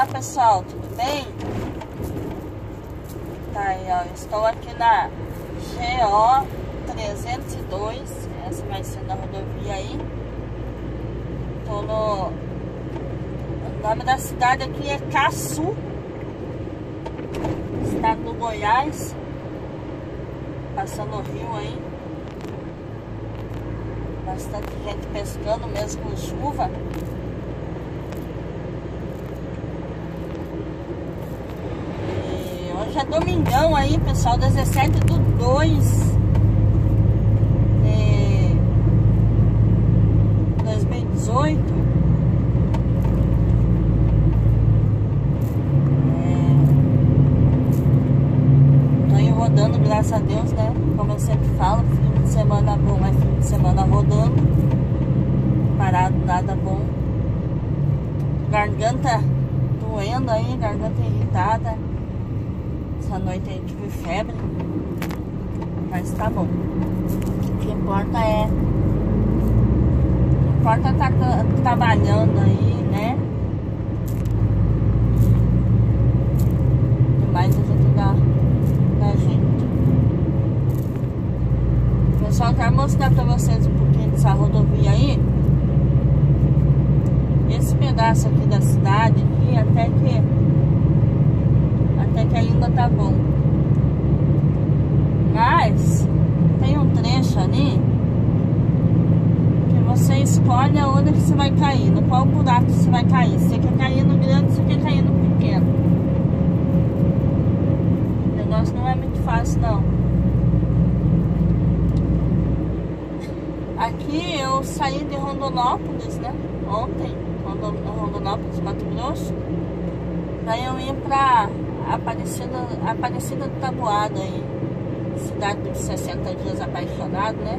Olá pessoal, tudo bem? Tá aí, ó, estou aqui na GO 302, essa vai ser da rodovia aí. Tô no... O nome da cidade aqui é Caçu, estado do Goiás, passando o rio aí. Bastante gente pescando, mesmo com chuva. É domingão aí, pessoal, 17 do 2 de 2018. É... Tô aí rodando, graças a Deus, né? Como eu sempre falo, fim de semana bom é fim de semana rodando. Parado, nada bom. Garganta doendo aí, garganta irritada. Essa noite aí tive febre. Mas tá bom. O que importa é. O que importa é tá trabalhando aí, né? E mais a gente dá, dá jeito. Pessoal, quero mostrar pra vocês um pouquinho dessa rodovia aí. Esse pedaço aqui da cidade aqui, até que até que ainda tá bom. Mas tem um trecho ali que você escolhe aonde que você vai cair, no qual buraco você vai cair. Você quer cair no grande, você quer cair no pequeno. O negócio não é muito fácil não. Aqui eu saí de Rondonópolis, né? Ontem, Rondonópolis, Mato Grosso. Daí eu ia pra Aparecida, Aparecida do Tabuado aí, cidade dos 60 dias apaixonado, né?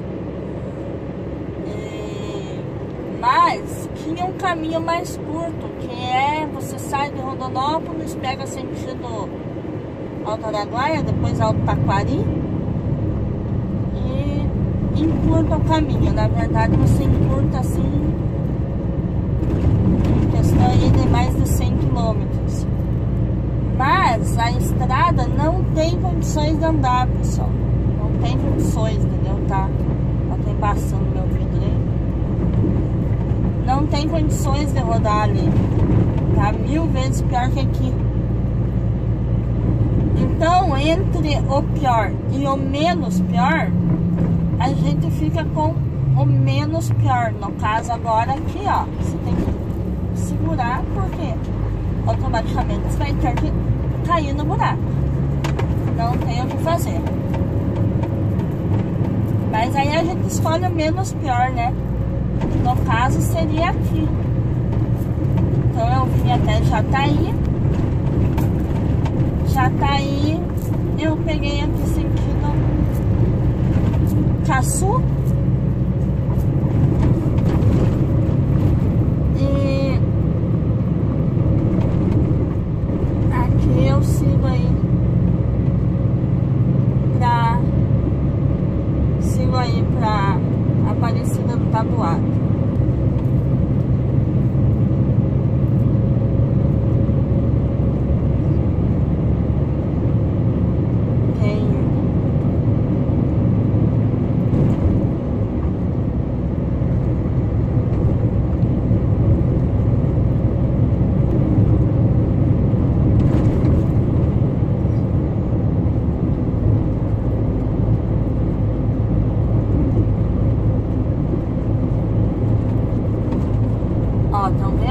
E, mas tinha um caminho mais curto, que é você sai de Rondonópolis, pega sentido Alto Araguaia, depois Alto Taquari e encurta o caminho. Na verdade você encurta assim em questão de mais de 100 quilômetros. Mas a estrada não tem condições de andar, pessoal. Não tem condições, entendeu? Tá, tá embaçando meu vidro. Não tem condições de rodar ali. Tá mil vezes pior que aqui. Então, entre o pior e o menos pior, a gente fica com o menos pior. No caso agora aqui, ó. Você tem que segurar, porque automaticamente você vai ter que cair no buraco. Não tem o que fazer. Mas aí a gente escolhe o menos pior, né? No caso seria aqui. Então eu vim até Jataí. Jataí eu peguei aqui sentido Caçu. graduado.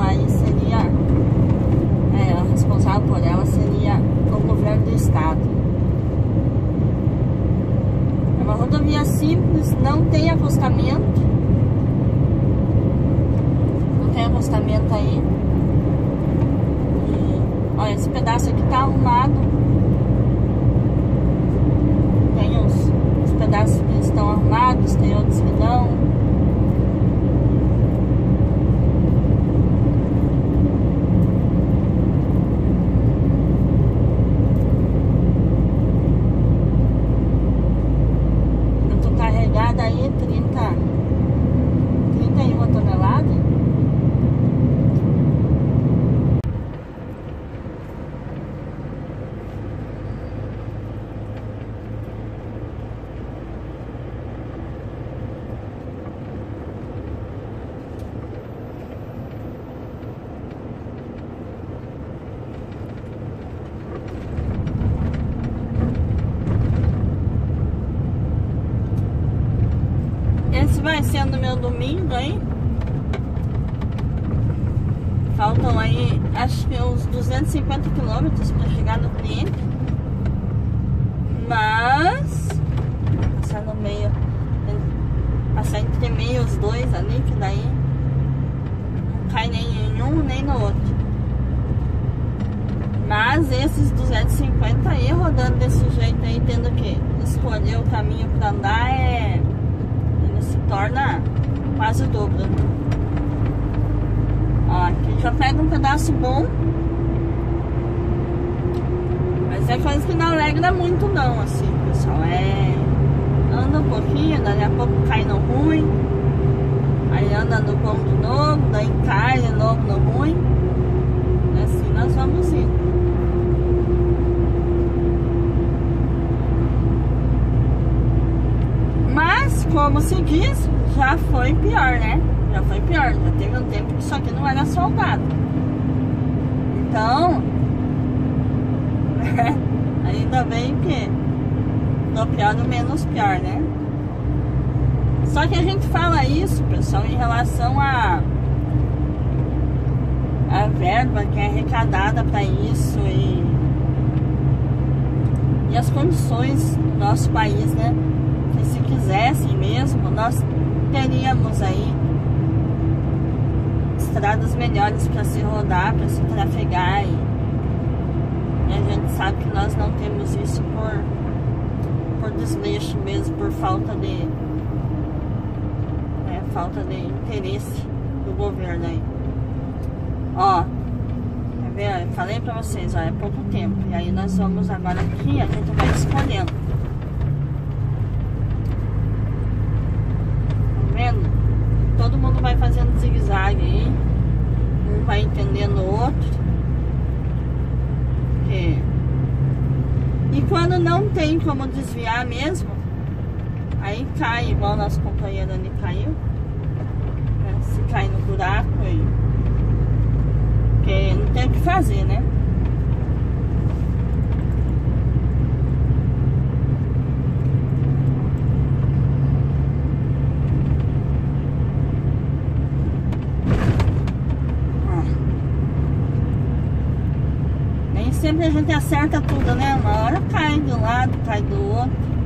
Aí seria. É, responsável por ela seria o governo do estado. É uma rodovia simples, não tem acostamento. Não tem acostamento aí. Olha, esse pedaço aqui tá arrumado. Tem uns, uns pedaços que estão arrumados, tem outros que não. vai sendo meu domingo, hein? Faltam aí, acho que uns 250 quilômetros para chegar no cliente. Mas, passar no meio, passar entre meio os dois ali, que daí não cai nem em um nem no outro. Mas esses 250 aí rodando desse jeito aí, tendo que escolher o caminho para andar é torna quase o dobro. Ó, aqui já pega um pedaço bom. Mas é coisa que não alegra muito não, assim, pessoal. É. Anda um pouquinho, daí a pouco cai no ruim. Aí anda no bom de novo, daí cai de novo no ruim. E assim nós vamos indo. Como se diz, já foi pior, né? Já foi pior, já teve um tempo que isso aqui não era soldado. Então, ainda bem que do pior no menos pior, né? Só que a gente fala isso, pessoal, em relação a a verba que é arrecadada para isso e, e as condições do nosso país, né? Quisessem mesmo, nós teríamos aí estradas melhores para se rodar, para se trafegar e, a gente sabe que nós não temos isso por, por desleixo mesmo, por falta de é, falta de interesse do governo aí. Ó, ver? Eu falei para vocês, ó, é pouco tempo. E aí nós vamos agora aqui, a gente vai escolhendo. Aí. Um vai entendendo o outro. É. E quando não tem como desviar mesmo, aí cai, igual nosso companheiro ali caiu. É, se cai no buraco aí. Porque não tem o que fazer, né? Sempre a gente acerta tudo, né? Uma hora cai de um lado, cai do outro.